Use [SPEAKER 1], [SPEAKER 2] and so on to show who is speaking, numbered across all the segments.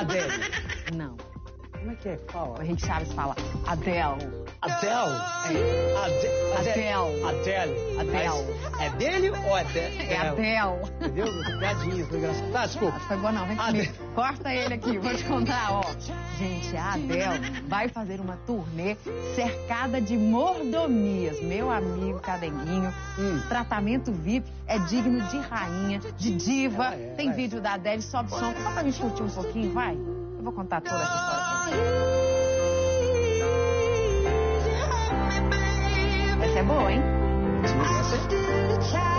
[SPEAKER 1] Adele.
[SPEAKER 2] Não.
[SPEAKER 1] Como é que é que fala?
[SPEAKER 2] O Henrique Chaves fala Adele.
[SPEAKER 1] Adele.
[SPEAKER 2] É.
[SPEAKER 1] Ade-
[SPEAKER 2] Adele.
[SPEAKER 1] Adele.
[SPEAKER 2] Adele.
[SPEAKER 1] Mas É dele ou é dele?
[SPEAKER 2] É Adele.
[SPEAKER 1] Entendeu? Piadinha, foi engraçado. Tá, desculpa.
[SPEAKER 2] Não foi boa não, vem comigo. Corta ele aqui, vou te contar, ó. Gente, a Adele vai fazer uma turnê cercada de mordomias. Meu amigo Cadenguinho,
[SPEAKER 1] Hum.
[SPEAKER 2] tratamento VIP é digno de rainha, de diva.
[SPEAKER 1] É,
[SPEAKER 2] Tem
[SPEAKER 1] é.
[SPEAKER 2] vídeo da Adele, sobe som. Só pra gente curtir um pouquinho, vai? Eu vou contar toda essa história pra você. Essa é boa, hein?
[SPEAKER 1] Essa,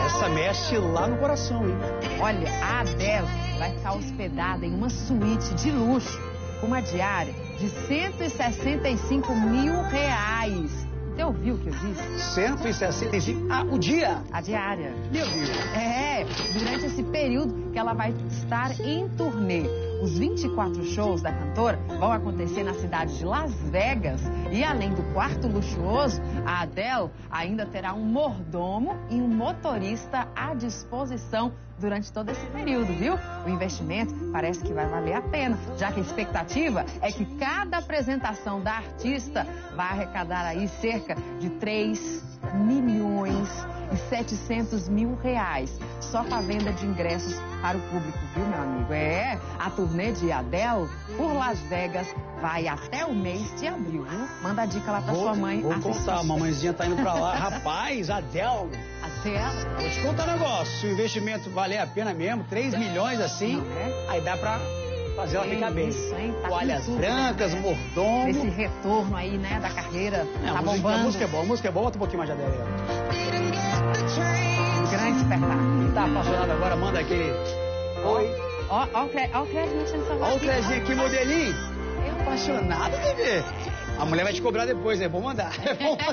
[SPEAKER 1] essa mexe lá no coração, hein?
[SPEAKER 2] Olha, a Adele vai ficar hospedada em uma suíte de luxo, uma diária de 165 mil reais. Você ouviu o que eu disse?
[SPEAKER 1] 165. Ah, o dia.
[SPEAKER 2] A diária.
[SPEAKER 1] Meu Deus.
[SPEAKER 2] É, período que ela vai estar em turnê. Os 24 shows da cantora vão acontecer na cidade de Las Vegas. E além do quarto luxuoso, a Adele ainda terá um mordomo e um motorista à disposição durante todo esse período, viu? O investimento parece que vai valer a pena, já que a expectativa é que cada apresentação da artista vai arrecadar aí cerca de 3 milhões 700 mil reais só com a venda de ingressos para o público, viu, meu amigo? É, a turnê de Adele por Las Vegas vai até o mês de abril, viu? Manda a dica lá pra
[SPEAKER 1] Vou,
[SPEAKER 2] sua mãe
[SPEAKER 1] vou contar, a mamãezinha tá indo pra lá. Rapaz, Adele.
[SPEAKER 2] Adele.
[SPEAKER 1] Vou te contar um negócio. Se o investimento valer a pena mesmo, 3 milhões assim,
[SPEAKER 2] é?
[SPEAKER 1] aí dá pra fazer ela ficar bem.
[SPEAKER 2] isso, hein? Tá
[SPEAKER 1] Toalhas
[SPEAKER 2] tudo,
[SPEAKER 1] brancas,
[SPEAKER 2] né?
[SPEAKER 1] mordomo.
[SPEAKER 2] Esse retorno aí, né, da carreira,
[SPEAKER 1] É,
[SPEAKER 2] tá
[SPEAKER 1] a, música, a
[SPEAKER 2] bombando.
[SPEAKER 1] música é boa, a música é boa, bota um pouquinho mais de Adele.
[SPEAKER 2] Grande espetáculo.
[SPEAKER 1] Tá apaixonado agora, manda aquele. Oi.
[SPEAKER 2] Ó, ó, ó o Cresce mexendo no celular.
[SPEAKER 1] Olha o
[SPEAKER 2] aqui.
[SPEAKER 1] Clezinho aqui, modelinho. Apaixonado, bebê. A mulher vai te cobrar depois, é bom mandar. É bom mandar.